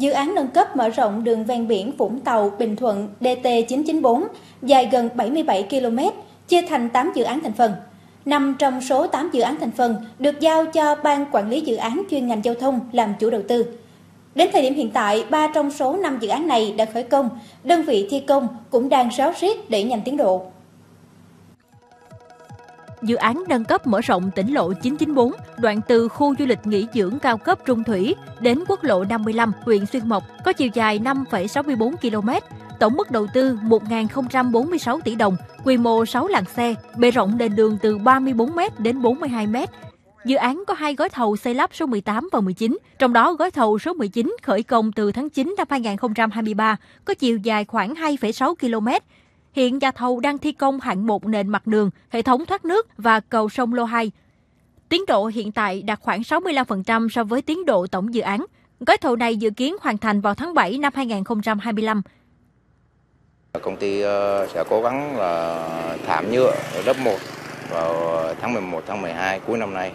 Dự án nâng cấp mở rộng đường ven biển Vũng Tàu, Bình Thuận DT994 dài gần 77 km, chia thành 8 dự án thành phần. Năm trong số 8 dự án thành phần được giao cho Ban Quản lý Dự án chuyên ngành giao thông làm chủ đầu tư. Đến thời điểm hiện tại, 3 trong số 5 dự án này đã khởi công, đơn vị thi công cũng đang ráo riết để nhanh tiến độ. Dự án nâng cấp mở rộng tỉnh lộ 994, đoạn từ khu du lịch nghỉ dưỡng cao cấp Trung Thủy đến quốc lộ 55, huyện Xuyên Mộc, có chiều dài 5,64 km, tổng mức đầu tư 1.046 tỷ đồng, quy mô 6 làn xe, bề rộng nền đường từ 34 m đến 42 m. Dự án có hai gói thầu xây lắp số 18 và 19, trong đó gói thầu số 19 khởi công từ tháng 9 năm 2023, có chiều dài khoảng 2,6 km, Hiện nhà thầu đang thi công hạng mục nền mặt đường, hệ thống thoát nước và cầu sông Lô 2. Tiến độ hiện tại đạt khoảng 65% so với tiến độ tổng dự án. Gói thầu này dự kiến hoàn thành vào tháng 7 năm 2025. Công ty ờ, sẽ cố gắng là thảm nhựa lớp 1 vào tháng 11, tháng 12 cuối năm nay.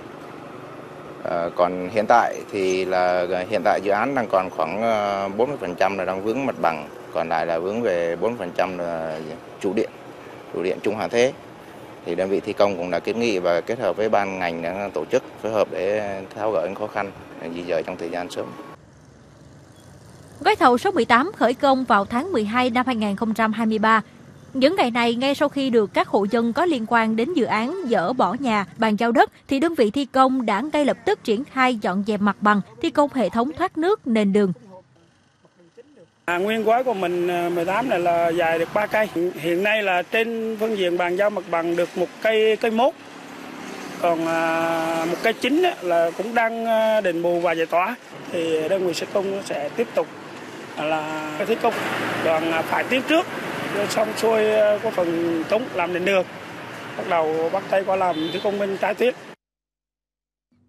Ờ, còn hiện tại thì là ờ, hiện tại dự án đang còn khoảng ờ, 40% là đang vướng mặt bằng còn lại là vướng về 4% là trụ điện, trụ điện trung hòa thế. Thì đơn vị thi công cũng đã kiến nghị và kết hợp với ban ngành đã tổ chức phối hợp để tháo gỡ những khó khăn, di dời trong thời gian sớm. Gói thầu số 18 khởi công vào tháng 12 năm 2023. Những ngày này, ngay sau khi được các hộ dân có liên quan đến dự án dỡ bỏ nhà, bàn giao đất, thì đơn vị thi công đã ngay lập tức triển khai dọn dẹp mặt bằng, thi công hệ thống thoát nước nền đường, À, nguyên gói của mình à, 18 này là dài được 3 cây. Hiện nay là trên phương diện bàn giao mặt bằng được một cây cây mốt. Còn à, một cây chính là cũng đang à, đền bù và giải tỏa. Thì đơn vị 施 công sẽ tiếp tục à, là thi công đoàn phải tiến trước xong xuôi có phần cống làm nền đường bắt đầu bắt tay qua làm thi công bên trái tuyến.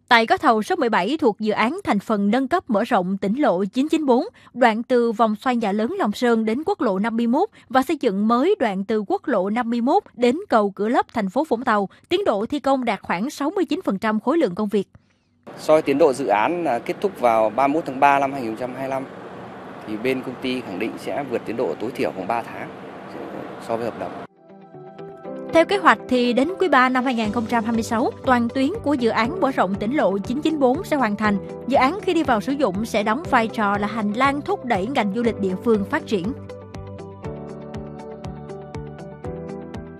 Tại gói thầu số 17 thuộc dự án thành phần nâng cấp mở rộng tỉnh lộ 994, đoạn từ vòng xoay nhà lớn Long Sơn đến quốc lộ 51 và xây dựng mới đoạn từ quốc lộ 51 đến cầu Cửa Lấp thành phố Vũng Tàu, tiến độ thi công đạt khoảng 69% khối lượng công việc. So tiến độ dự án kết thúc vào 31 tháng 3 năm 2025 thì bên công ty khẳng định sẽ vượt tiến độ tối thiểu khoảng 3 tháng so với hợp đồng. Theo kế hoạch thì đến quý 3 năm 2026, toàn tuyến của dự án mở rộng tỉnh lộ 994 sẽ hoàn thành. Dự án khi đi vào sử dụng sẽ đóng vai trò là hành lang thúc đẩy ngành du lịch địa phương phát triển.